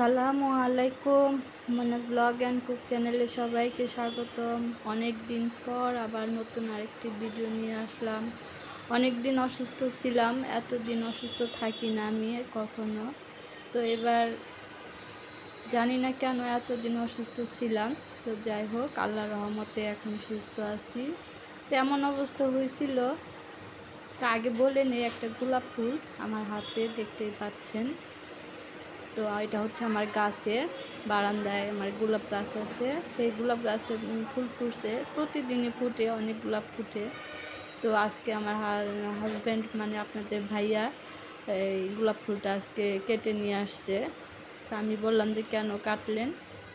আসসালামু আলাইকুম। মানে ব্লগ অ্যান্ড কুক চ্যানেলে সবাইকে স্বাগতম। অনেক দিন পর আবার নতুন আরেকটি ভিডিও নিয়ে আসলাম। অনেক দিন অসুস্থ ছিলাম, এতদিন অসুস্থ থাকি না আমি কখনো। তো এবার জানি না কেন এতদিন অসুস্থ ছিলাম। তো যাই হোক আল্লাহ রহমতে এখন সুস্থ আছি। তেমন অবস্থা হয়েছিল। তা আগে বলে নেই, একটা গোলাপ ফুল আমার হাতে দেখতেই পাচ্ছেন। তো এটা হচ্ছে আমার গাছের বারান্দায় আমার গোলাপ গাছ আছে। সেই গোলাপ গাছে ফুল ফুটছে। প্রতিদিনই ফুটে, অনেক গোলাপ ফুটে। তো আজকে আমার হাজব্যান্ড মানে আপনাদের ভাইয়া এই গোলাপ ফুলটা আজকে কেটে নিয়ে আসছে। তা আমি বললাম যে, কেন কাটলেন?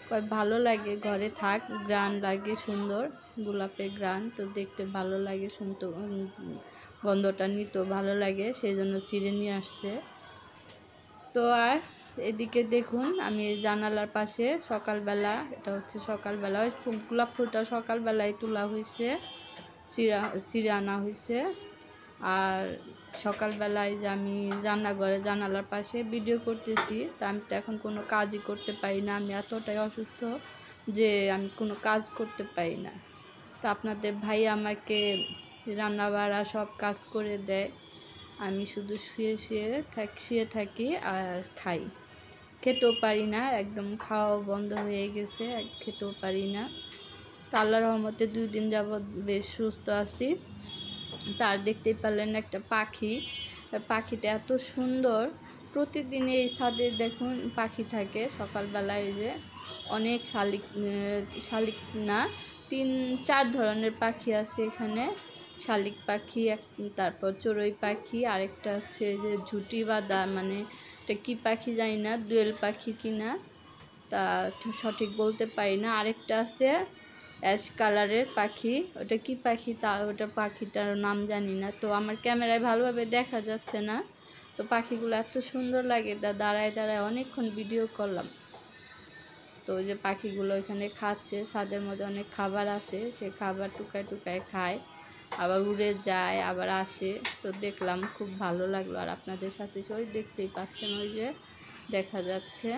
কয়, ভালো লাগে, ঘরে থাক, গ্রান লাগে, সুন্দর, গোলাপের গ্রান, তো দেখতে ভালো লাগে, শুনতে গন্ধটা নিতেও ভালো লাগে সেই জন্য ছিঁড়ে নিয়ে আসছে। তো আর এদিকে দেখুন, আমি জানালার পাশে সকালবেলা, এটা হচ্ছে সকালবেলা গোলাপ ফুলটা সকালবেলায় তোলা হয়েছে, চিরা, চিড়ে আনা হয়েছে। আর সকালবেলায় যে আমি রান্নাঘরে জানালার পাশে ভিডিও করতেছি, তা আমি তো এখন কোনো কাজই করতে পারি না, আমি এতটাই অসুস্থ যে আমি কোনো কাজ করতে পারি না। তো আপনাদের ভাই আমাকে রান্না বাড়া সব কাজ করে দেয়, আমি শুধু শুয়ে শুয়ে থাক, শুয়ে থাকি আর খাই। খেতেও পারি না, একদম খাওয়া বন্ধ হয়ে গেছে খেতেও পারি না। তো আল্লাহ রহমতে দুই দিন যাবৎ বেশ সুস্থ আছি। তার দেখতেই পারলেন একটা পাখি। পাখিটা এত সুন্দর, প্রতিদিন এই ছাদে দেখুন পাখি থাকে, সকালবেলায় যে অনেক শালিক শালিক না, তিন, চার ধরনের পাখি আছে এখানে। শালিক পাখি, এক, তারপর চড়ুই পাখি, আরেকটা হচ্ছে যে ঝুটি বাঁধা মানে এটা কী পাখি জানি না, দোয়েল পাখি কি না, তা সঠিক বলতে পারি না। আরেকটা আছে, অ্যাশ কালারের পাখি। ওটা কি পাখি? তা ওটা পাখিটার নাম জানি না। তো আমার ক্যামেরায় ভালোভাবে দেখা যাচ্ছে না। তো পাখিগুলো এত সুন্দর লাগে। তা দাঁড়ায় দাঁড়ায় অনেকক্ষণ ভিডিও করলাম। তো ওই যে পাখিগুলো এখানে খাচ্ছে ছাদের মধ্যে অনেক খাবার আছে, সে খাবার টুকায় টুকায় খায়। আবার উড়ে যায়, আবার আসে। তো দেখলাম খুব ভালো লাগল। আর আপনাদের সাথে ওই দেখতেই পাচ্ছেন ওই যে দেখা যাচ্ছে।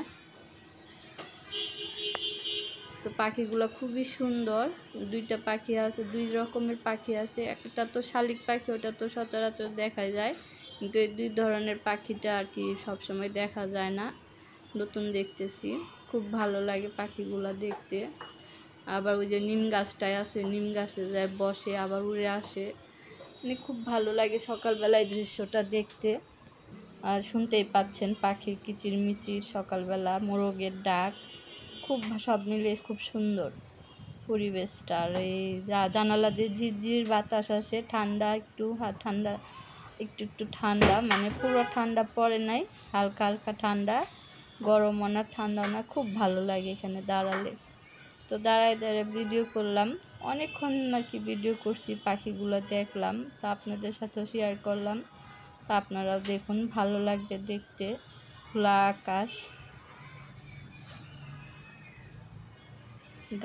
তো পাখিগুলো খুবই সুন্দর। দুইটা পাখি আছে, দুই রকমের পাখি আছে। একটা তো শালিক পাখি, ওটা তো সচরাচর দেখা যায়। কিন্তু এই দুই ধরনের পাখিটা আর কি সবসময় দেখা যায় না। নতুন দেখতেছি। খুব ভালো লাগে পাখিগুলো দেখতে। আবার ওই যে নিম গাছটায় আসে নিম গাছে যায় বসে, আবার উড়ে আসে। মানে খুব ভালো লাগে সকালবেলায় দৃশ্যটা দেখতে। আর শুনতেই পাচ্ছেন পাখির কিচিরমিচির, সকালবেলা মোরগের ডাক। খুব সব মিলিয়ে খুব সুন্দর পরিবেশটা। আর এই জানালা দিয়ে ঝিরঝির বাতাস আসে, ঠান্ডা একটু ঠান্ডা, একটু একটু ঠান্ডা। মানে পুরো ঠান্ডা পড়ে নাই, হালকা হালকা ঠান্ডা গরমও না ঠান্ডা না খুব ভালো লাগে এখানে দাঁড়ালে। তো দাঁড়ায় দাঁড়ায় ভিডিও করলাম। অনেকক্ষণ আর কি ভিডিও করছি, পাখিগুলো দেখলাম, তা আপনাদের সাথেও শেয়ার করলাম। তা আপনারাও দেখুন, ভালো লাগবে দেখতে। খোলা আকাশ।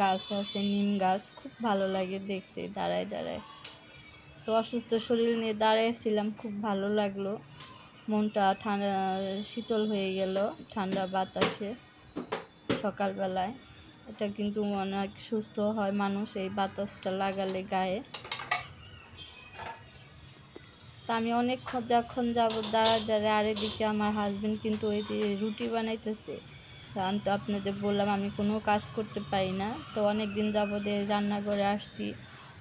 গাছ আছে, নিম গাছ, খুব ভালো লাগে দেখতে, দাঁড়ায় দাঁড়ায়। তো অসুস্থ শরীর নিয়ে দাঁড়াইছিলাম, খুব ভালো লাগল। মনটা ঠান্ডা, শীতল হয়ে গেল, ঠান্ডা বাতাসে সকালবেলায়। এটা কিন্তু অনেক সুস্থ হয় মানুষ, এই বাতাসটা লাগালে গায়ে। তা আমি অনেক যখন যাব দাঁড়ায় দাঁড়ায় আর এদিকে আমার হাজবেন্ড কিন্তু ওই রুটি বানাইতেছে। আমি তো আপনাদের বললাম আমি কোনো কাজ করতে পারি না। তো অনেক দিন যাবদে রান্নাঘরে আসছি।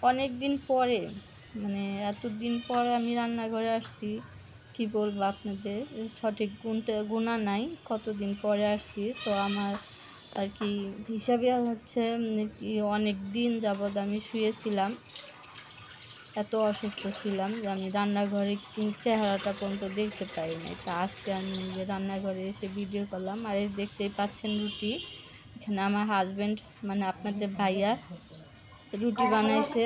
অনেক দিন পরে মানে এত দিন পরে আমি রান্নাঘরে আসছি। কি বলব আপনাদের? সঠিক গুনতে গুণা নাই। কতদিন পরে আসছি? তো আমার আর কি হিসাবে হচ্ছে অনেক দিন যাবৎ আমি শুয়েছিলাম। এত অসুস্থ ছিলাম যে আমি রান্নাঘরে চেহারাটা পর্যন্ত দেখতে পাই নাই। তা আজকে আমি যে রান্নাঘরে এসে ভিডিও করলাম। আর এই দেখতেই পাচ্ছেন রুটি। এখানে আমার হাজব্যান্ড মানে আপনাদের ভাইয়া রুটি বানাইছে,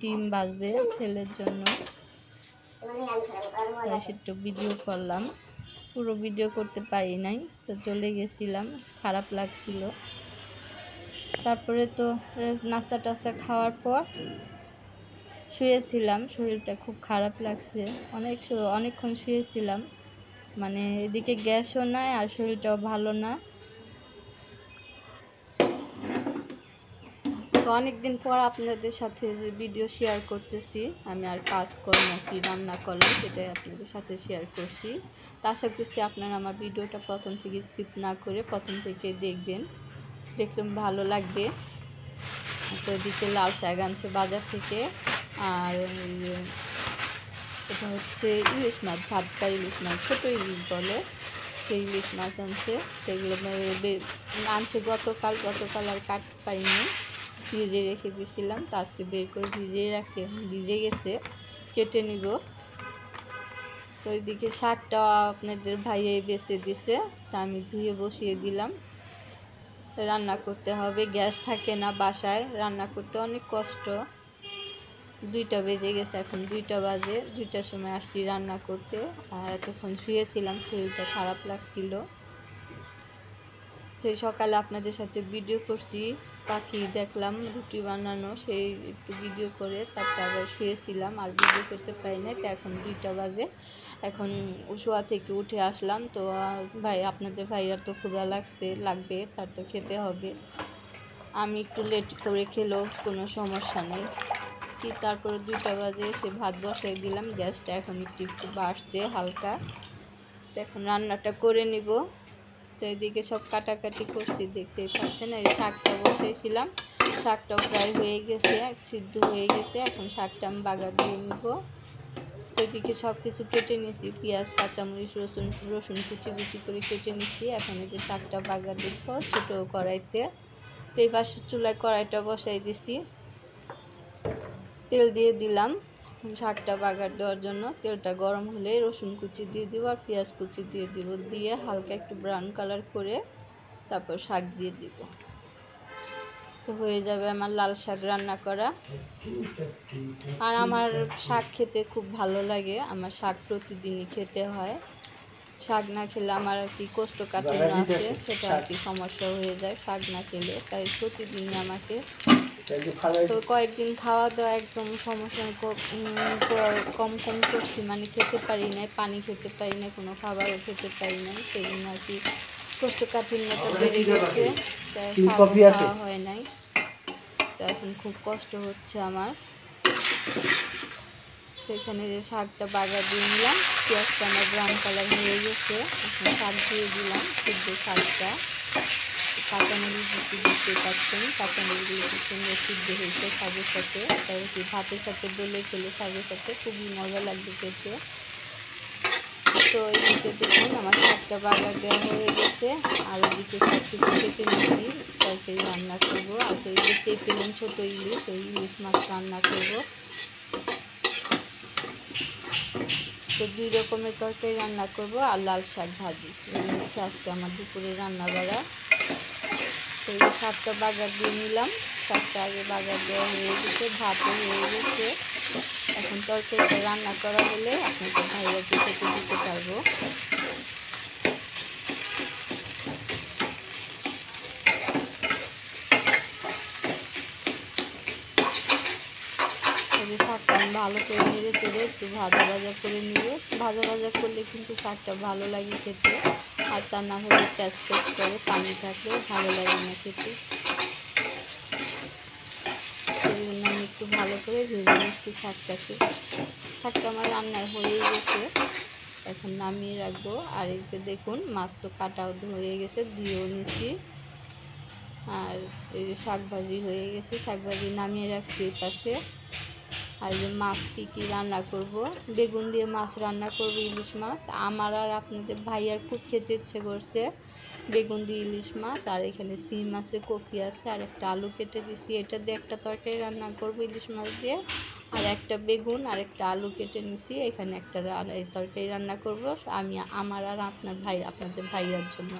ডিম বাজবে ছেলের জন্য। তাই সেটা ভিডিও করলাম। পুরো ভিডিও করতে পারি নাই, তো চলে গেছিলাম, খারাপ লাগছিল। তারপরে তো নাস্তা টাস্তা খাওয়ার পর শুয়েছিলাম, শরীরটা খুব খারাপ লাগছে। অনেক অনেকক্ষণ শুয়েছিলাম মানে এদিকে গ্যাসও নাই আর শরীরটাও ভালো না। তো অনেকদিন পর আপনাদের সাথে যে ভিডিও শেয়ার করতেছি, আমি আর কাজ কাজকর্ম কী রান্না করলাম সেটাই আপনাদের সাথে শেয়ার করছি। তা আশা করছি আপনারা আমার ভিডিওটা প্রথম থেকে স্কিপ না করে প্রথম থেকে দেখবেন। দেখলে ভালো লাগবে। তো এদিকে লাল শাক আনছে বাজার থেকে। আর এটা হচ্ছে ইলিশ মাছ, ঝাপটা ইলিশ মাছ, ছোটো ইলিশ বলে। সেই ইলিশ মাছ আনছে। বে- আনছে গতকাল গতকাল আর কাট পাইনি। ফ্রিজে রেখে দিয়েছিলাম তো আজকে বের করে ভিজিয়ে রাখছি, এখন ভিজে গেছে, কেটে নিব। তো ওইদিকে শাকটা আপনাদের ভাইয়াই বেছে দিছে, তা আমি ধুয়ে বসিয়ে দিলাম। রান্না করতে হবে, গ্যাস থাকে না বাসায়, রান্না করতে অনেক কষ্ট। দুইটা বেজে গেছে, এখন দুইটা বাজে, দুইটার সময় আসছি রান্না করতে, আর এতক্ষণ শুয়েছিলাম, শরীরটা খারাপ লাগছিল। সেই সকালে আপনাদের সাথে ভিডিও করছি। পাখি দেখলাম, রুটি বানানো, সেই একটু ভিডিও করে, তারপর আবার শুয়েছিলাম, আর ভিডিও করতে পারি নাই, তো এখন দুইটা বাজে। এখন শোয়া থেকে উঠে আসলাম, তো ভাই, আপনাদের ভাইরা তো ক্ষুধা লাগছে, লাগবে, তার তো খেতে হবে। আমি একটু লেট করে খেলেও কোনো সমস্যা নেই। কি তারপরে দুইটা বাজে সে ভাত বসাই দিলাম, গ্যাসটা এখন একটু একটু বাড়ছে হালকা। তো এখন রান্নাটা করে নিব। তো এদিকে সব কাটাকাটি করছি, দেখতেই পাচ্ছেন, এই শাকটা বসাইছিলাম। শাকটাও প্রায় হয়ে গেছে, সিদ্ধ হয়ে গেছে, এখন শাকটা আমি বাগার দিয়ে নিব। তো এদিকে সব কিছু কেটে নিছি পেঁয়াজ, কাঁচামরিচ, রসুন রসুন কুচি কুচি করে কেটে নিছি এখন এই যে শাকটা বাগার দিব ছোটো কড়াইতে। তো এই পাশে চুলায় কড়াইটা বসাই দিছি। তেল দিয়ে দিলাম। শাকটা বাগার দেওয়ার জন্য তেলটা গরম হলে রসুন কুচি দিয়ে দিব আর পেঁয়াজ কুচি দিয়ে দিব। দিয়ে হালকা একটু ব্রাউন কালার করে তারপর শাক দিয়ে দিব। তো হয়ে যাবে আমার লাল শাক রান্না করা। আর আমার শাক খেতে খুব ভালো লাগে। আমার শাক প্রতিদিনই খেতে হয়। শাক না খেলে আমার আর কি কোষ্ঠকাঠিন্য আছে সেটা আর কি সমস্যা হয়ে যায় শাক না খেলে। তাই প্রতিদিনই আমাকে তো কয়েকদিন খাওয়া দাওয়া একদম সমস্যা কম কম করছি মানে খেতে পারি না পানি খেতে পারি না কোনো খাবারও খেতে পারি না সেই জন্য আর কি কোষ্ঠকাঠিন্যটা বেড়ে গেছে। তাই শাক খাওয়া হয় নাই। তো এখন খুব কষ্ট হচ্ছে আমার। তো এখানে যে শাকটা বাগা দিয়ে নিলাম, পেঁয়াজটা আমার ব্রাউন কালার হয়ে গেছে। শাক দিয়ে দিলাম সিদ্ধ শাকটা। কাঁচামরিচ দিচ্ছি দেখতে পাচ্ছেন কাঁচামরিচগুলো খুব সুন্দর সিদ্ধ হয়েছে শাকের সাথে। তাই কি ভাতের সাথে ডলে খেলে শাকের সাথে? খুবই মজা লাগবে খেতে। তো এদিকে দেখুন, আমার শাকটা বাগার দেওয়া হয়ে গেছে। আর এদিকে সব কিছু কেটে নিয়েছি তরকারি রান্না করব। আর তো এই দেখতেই পেলেন ছোটো ইলিশ, ওই ইলিশ মাছ রান্না করব। তো দুই রকমের তরকারি রান্না করব, আর লাল শাক ভাজি। এই হচ্ছে আজকে আমার দুপুরে রান্না বাড়া। তো এই শাকটা বাগার দিয়ে নিলাম। শাকটা আগে বাগার দেওয়া হয়ে গেছে ভাতও হয়ে গেছে। এখন তরকারিটা রান্না করা হলে আপনাকে ভাইয়াকে খেতে দিতে পারব এই যে শাকটা আমি ভালো করে নেড়ে চেড়ে একটু ভাজা ভাজা করে নিয়ে ভাজা ভাজা করলে কিন্তু শাকটা ভালো লাগে খেতে। আর তা না হলে প্যাস প্যাস করে পানি থাকলে ভালো লাগে না খেতে। সেই জন্য আমি একটু ভালো করে ভেজে নিচ্ছি শাকটাকে। শাকটা আমার রান্নার হয়েই গেছে। এখন নামিয়ে রাখব। আর এই যে দেখুন, মাছ তো কাটাও হয়ে গেছে, ধুয়েও নিছি। আর এই যে শাক ভাজি হয়ে গেছে শাক ভাজি নামিয়ে রাখছি পাশে আর যে মাছ কী কী রান্না করব? বেগুন দিয়ে মাছ রান্না করব, ইলিশ মাছ। আমার আর আপনাদের ভাইয়ার খুব খেতে ইচ্ছে করছে। বেগুন দিয়ে ইলিশ মাছ, আর এখানে সিম আছে, কপি আছে, আর একটা আলু কেটে দিছি। এটা দিয়ে একটা তরকারি রান্না করব ইলিশ মাছ দিয়ে। আর একটা বেগুন, আর একটা আলু কেটে নিছি। এখানে একটা তরকারি রান্না করব। আমি, আমার আর আপনার ভাই, আপনাদের ভাইয়ার জন্য।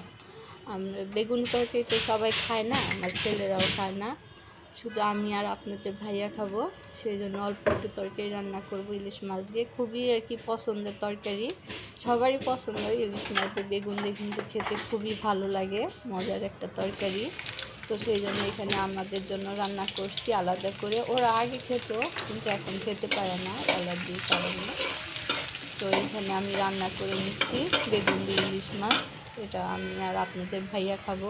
আমরা বেগুন তরকারি তো সবাই খায় না, আমার ছেলেরাও খায় না। শুধু আমি আর আপনাদের ভাইয়া খাব সেই জন্য অল্প একটু তরকারি রান্না করব, ইলিশ মাছ দিয়ে। খুবই আর কি পছন্দের তরকারি, সবারই পছন্দ, ইলিশ মাছ দিয়ে বেগুন দিয়ে কিন্তু খেতে খুবই ভালো লাগে, মজার একটা তরকারি। তো সেই জন্য এখানে আমাদের জন্য রান্না করছি আলাদা করে। ওরা আগে খেত, কিন্তু এখন খেতে পারে না অ্যালার্জির কারণে। তো এখানে আমি রান্না করে নিচ্ছি, বেগুন দিয়ে ইলিশ মাছ, এটা আমি আর আপনাদের ভাইয়া খাব।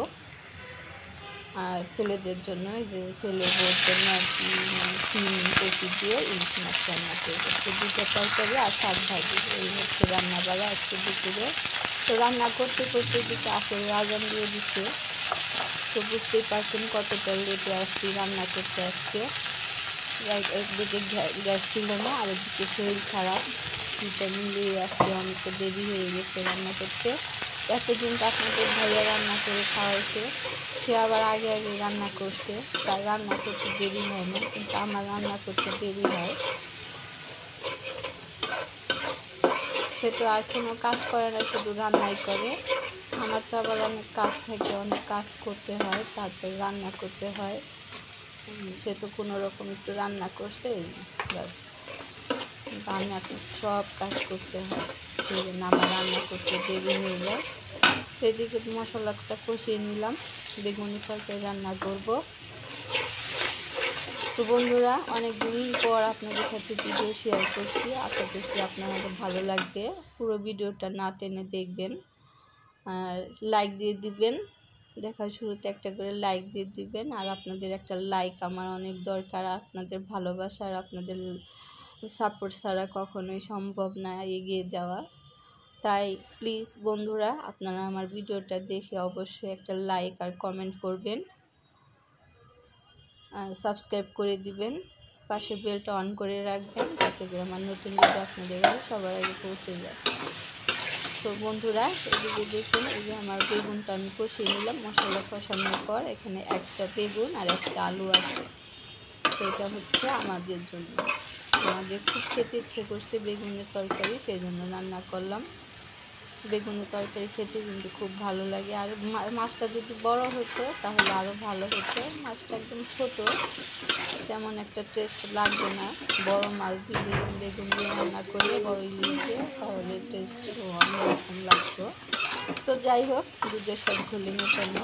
আর ছেলেদের জন্য যে ছেলে বোর জন্য আর কি মানে সিম, কপি দিয়ে ইলিশ মাছ রান্না করব। তো দুটো তরকারি আর শাক ভাজি, এই হচ্ছে রান্না বাড়া আজকে দুপুরে। তো রান্না করতে করতে দিকে আসলে রাজান দিয়ে দিছে। তো বুঝতেই পারছেন কতটা লেটে আসছি রান্না করতে আসতে। এক- একদিকে গ্যা- গ্যাস ছিল না, আর একদিকে শরীর খারাপ। দুটো মিলিয়ে আসতে অনেকটা দেরি হয়ে গেছে রান্না করতে। এতদিন তো আপনাদের ভাইয়া রান্না করে খাওয়াইছে, সে আবার আগে আগে রান্না করছে তার রান্না করতে দেরি হয় না, কিন্তু আমার রান্না করতে দেরি হয়। সে তো আর কোনো কাজ করে না, শুধু রান্নাই করে। আমার তো আবার অনেক কাজ থাকে, অনেক কাজ করতে হয়, তারপর রান্না করতে হয়। সে তো কোনো রকম একটু রান্না করছে, ব্যাস। এখন সব কাজ করতে হয় সেই জন্য আমার রান্না করতে দেরি হয়ে যায়। এদিকে মশলাটা কষিয়ে নিলাম। বেগুনি তরকারি রান্না করব। তো বন্ধুরা অনেক দিন পর আপনাদের সাথে ভিডিও শেয়ার করছি। আশা করছি আপনাদের ভালো লাগবে। পুরো ভিডিওটা না টেনে দেখবেন আর লাইক দিয়ে দিবেন। দেখার শুরুতে একটা করে লাইক দিয়ে দিবেন। আর আপনাদের একটা লাইক আমার অনেক দরকার। আপনাদের ভালোবাসা আর আপনাদের সাপোর্ট ছাড়া কখনোই সম্ভব না এগিয়ে যাওয়া। তাই প্লিজ বন্ধুরা, আপনারা আমার ভিডিওটা দেখে অবশ্যই একটা লাইক আর কমেন্ট করবেন। সাবস্ক্রাইব করে দিবেন, পাশে বেলটা অন করে রাখবেন, যাতে করে আমার নতুন ভিডিও আপনাদের সবার আগে পৌঁছে যায়। তো বন্ধুরা, এদিকে দেখুন, এই যে আমার বেগুনটা আমি কষিয়ে নিলাম, মশলা কষানোর পর এখানে একটা বেগুন আর একটা আলু আছে। তো এটা হচ্ছে আমাদের জন্য। আমাদের খুব খেতে ইচ্ছে করছে বেগুনের তরকারি সেই জন্য রান্না করলাম। বেগুনের তরকারি খেতে কিন্তু খুব ভালো লাগে। আর মাছটা যদি বড় হতো, তাহলে আরও ভালো হতো। মাছটা একদম ছোট, তেমন একটা টেস্ট লাগবে না। বড় মাছ দিয়ে বেগুন বেগুন দিয়ে রান্না করলে, বড় ইলিশ তাহলে টেস্ট অন্যরকম লাগতো। তো যাই হোক দুধের সব ঘুলে মেটানো।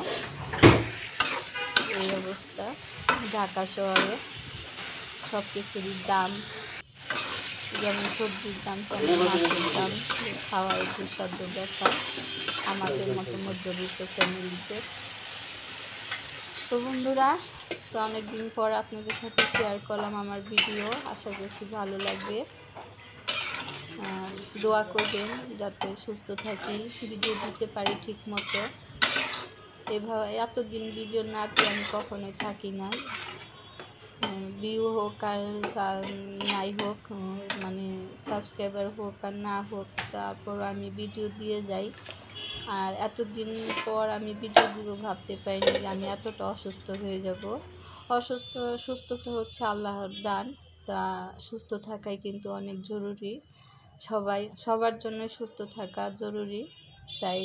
এই অবস্থা, ঢাকা শহরে সব কিছুরই দাম। যেমন সবজির দাম তেমন মাছের দাম? খাওয়া একটু সাধ্য ব্যাপার। আমাদের মতো মধ্যবিত্ত ফ্যামিলিতে। তো বন্ধুরা, তো অনেকদিন পর আপনাদের সাথে শেয়ার করলাম আমার ভিডিও আশা করছি ভালো লাগবে। দোয়া করবেন যাতে সুস্থ থাকি ভিডিও দিতে পারি ঠিক মতো এভাবে এতদিন ভিডিও না আমি কখনোই থাকি না ভিউ হোক আর নাই হোক মানে সাবস্ক্রাইবার হোক আর না হোক, তারপর আমি ভিডিও দিয়ে যাই। আর এতদিন পর আমি ভিডিও দিব ভাবতে পারিনি যে আমি এতটা অসুস্থ হয়ে যাব। অসুস্থ সুস্থতা হচ্ছে আল্লাহর দান, তা সুস্থ থাকাই কিন্তু অনেক জরুরি। সবাই, সবার জন্য সুস্থ থাকা জরুরি, তাই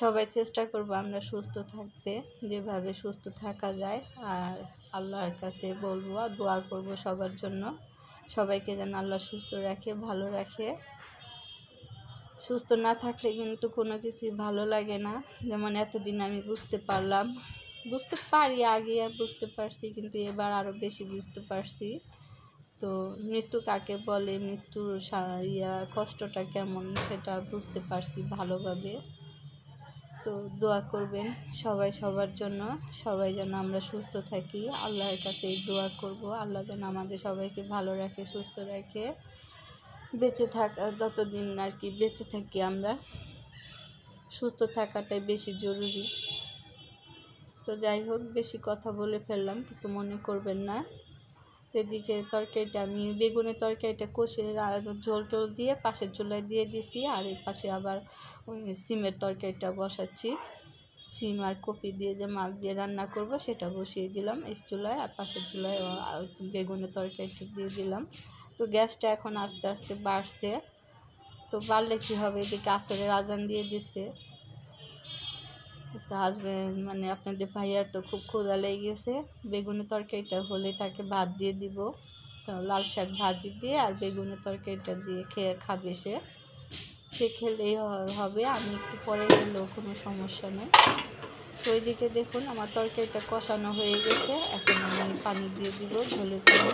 সবাই চেষ্টা করব আমরা সুস্থ থাকতে, যেভাবে সুস্থ থাকা যায়। আর আল্লাহর কাছে বলব আর দোয়া করব সবার জন্য। সবাইকে যেন আল্লাহ সুস্থ রাখে, ভালো রাখে। সুস্থ না থাকলে কিন্তু কোনো কিছুই ভালো লাগে না। যেমন এতদিন আমি বুঝতে পারলাম। বুঝতে পারি আগে বুঝতে পারছি, কিন্তু এবার আরও বেশি বুঝতে পারছি। তো মৃত্যু কাকে বলে, মৃত্যুর ইয়া কষ্টটা কেমন সেটা বুঝতে পারছি ভালোভাবে। তো দোয়া করবেন সবাই সবার জন্য, সবাই যেন আমরা সুস্থ থাকি। আল্লাহর কাছে দোয়া করব, আল্লাহ যেন আমাদের সবাইকে ভালো রাখে, সুস্থ রাখে। বেঁচে থাকা, যতদিন আর কি বেঁচে থাকি আমরা, সুস্থ থাকাটাই বেশি জরুরি। তো যাই হোক, বেশি কথা বলে ফেললাম, কিছু মনে করবেন না। এদিকে তরকারিটা, আমি বেগুনের তরকারিটা কষে ঝোল টোল দিয়ে পাশের চুলায় দিয়ে দিছি, আর এই পাশে আবার সিমের তরকারিটা বসাচ্ছি। সিম আর কপি দিয়ে যে মাছ দিয়ে রান্না করব সেটা বসিয়ে দিলাম চুলায়, আর পাশের চুলায় বেগুনের তরকারিটা দিয়ে দিলাম। তো গ্যাসটা এখন আস্তে আস্তে বাড়ছে। তো বাড়লে কী হবে? এদিকে আসরের আজান দিয়ে দিছে। তো আসবে মানে আপনাদের ভাইয়ার তো খুব ক্ষুধা লেগে গেছে বেগুনের তরকারিটা হলে তাকে ভাত দিয়ে দিব। তো লাল শাক ভাজি দিয়ে আর বেগুনের তরকারিটা দিয়ে খেয়ে খাবে সে। সে খেলেই হবে, আমি একটু পরে গেলেও কোনো সমস্যা নেই। তো ওইদিকে দেখুন, আমার তরকারিটা কষানো হয়ে গেছে। এখন আমি পানি দিয়ে দিব ঝোলের পানি।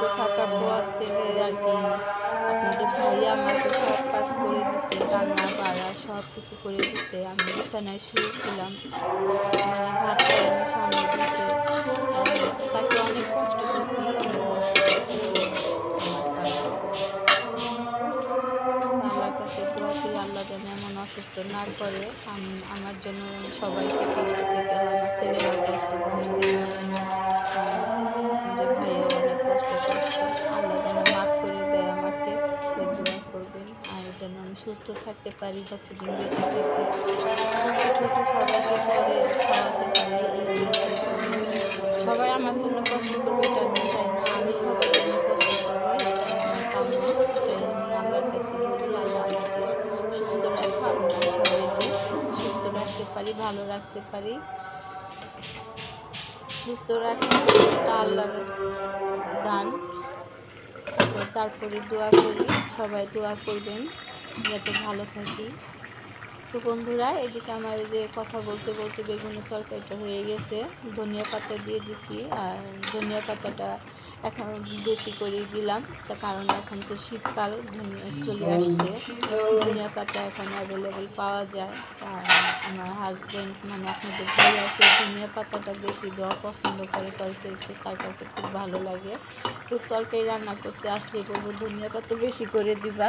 ব্যস্ত থাকার পর থেকে আর কি আপনাদের ভাইয়া আমাকে সব কাজ করে দিছে, রান্না, বাড়া, সব কিছু করে দিছে। আমি বিছানায় শুয়েছিলাম মানে ভাত আমি সামনে দিছে। তাকে অনেক কষ্ট করছি, অনেক কষ্ট করছি। অসুস্থ না করে আমি, আমার জন্য সবাইকে কষ্ট পেতে হয়, আমার ছেলেরাও কষ্ট করছে। আপনাদের ভাইও অনেক কষ্ট করছে। আল্লাহ যেন মাফ করে দেয় আমাকে, সে দোয়া করবেন। আর যেন আমি সুস্থ থাকতে পারি, যতদিন বেঁচে থাকি। সুস্থ থেকে সবাইকে করে খাওয়াতে পারি, এই করি। সবাই আমার জন্য কষ্ট করবে, এটা আমি চাই না। আমি সবার জন্য কষ্ট করব, এটা আমার কাম্য এটাই আমি আল্লাহর কাছে বলি, আল্লাহ আমাকে সুস্থ রাখো আমরা সবাইকে সুস্থ রাখতে পারি, ভালো রাখতে পারি। সুস্থ রাখা একটা আল্লাহর দান। তো তারপরে দোয়া করি, সবাই দোয়া করবেন, যাতে ভালো থাকি। তো বন্ধুরা, এদিকে আমার এই যে কথা বলতে বলতে বেগুনের তরকারিটা হয়ে গেছে। ধনিয়া পাতা দিয়ে দিছি আর ধনিয়া পাতাটা এখন বেশি করে দিলাম। তার কারণ এখন তো শীতকাল চলে আসছে। ধনিয়া পাতা এখন অ্যাভেলেবেল পাওয়া যায়। আর আমার হাজব্যান্ড মানে আপনাদের ভাইয়া, সে ধনিয়া পাতাটা বেশি দেওয়া পছন্দ করে তরকারিতে। তার কাছে খুব ভালো লাগে। তো তরকারি রান্না করতে আসলে বলব, ধনিয়া পাতা বেশি করে দিবা।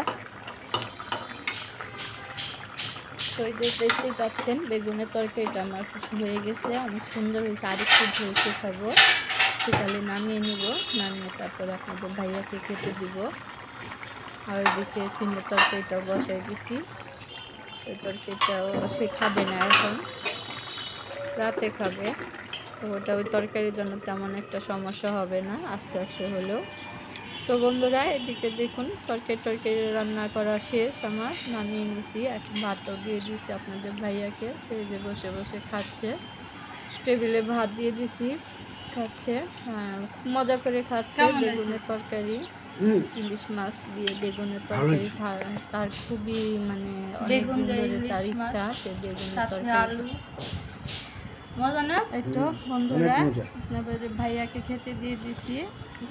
তো দেখতেই পাচ্ছেন, বেগুনের তরকারিটা আমার খুব হয়ে গেছে, অনেক সুন্দর হয়েছে আরেকটু ঝোল শুকাবো। শুকালে নামিয়ে নিব, নামিয়ে তারপরে আপনাদের ভাইয়াকে খেতে দিব। আর ওইদিকে সিমের তরকারিটাও বসাই দিছি। ওই তরকারিটাও সে খাবে না এখন, রাতে খাবে। তো ওটা ওই তরকারির জন্য তেমন একটা সমস্যা হবে না, আস্তে আস্তে হলেও। তো বন্ধুরা এদিকে দেখুন তরকারি টরকারি রান্না করা শেষ। আমার নামিয়ে নিছি এখন ভাতও দিয়ে দিয়েছি আপনাদের ভাইয়াকে। সে যে বসে বসে খাচ্ছে। টেবিলে ভাত দিয়ে দিছি খাচ্ছে হ্যাঁ, খুব মজা করে খাচ্ছে বেগুনের তরকারি। ইলিশ মাছ দিয়ে বেগুনের তরকারি তার তার খুবই মানে ধরে তার ইচ্ছা সে বেগুনের তরকারি মজা না? এই তো বন্ধুরা আপনার যে ভাইয়াকে খেতে দিয়ে দিছি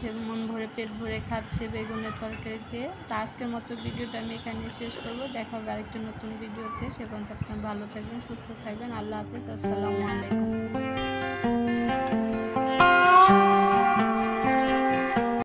সে মন ভরে পেট ভরে খাচ্ছে বেগুনের তরকারিতে। তো আজকের মতো ভিডিওটা আমি এখানে শেষ করব। দেখা হবে আরেকটা নতুন ভিডিওতে। সে পর্যন্ত আপনার ভালো থাকবেন, সুস্থ থাকবেন। আল্লাহ হাফিজ। আসসালামু আলাইকুম।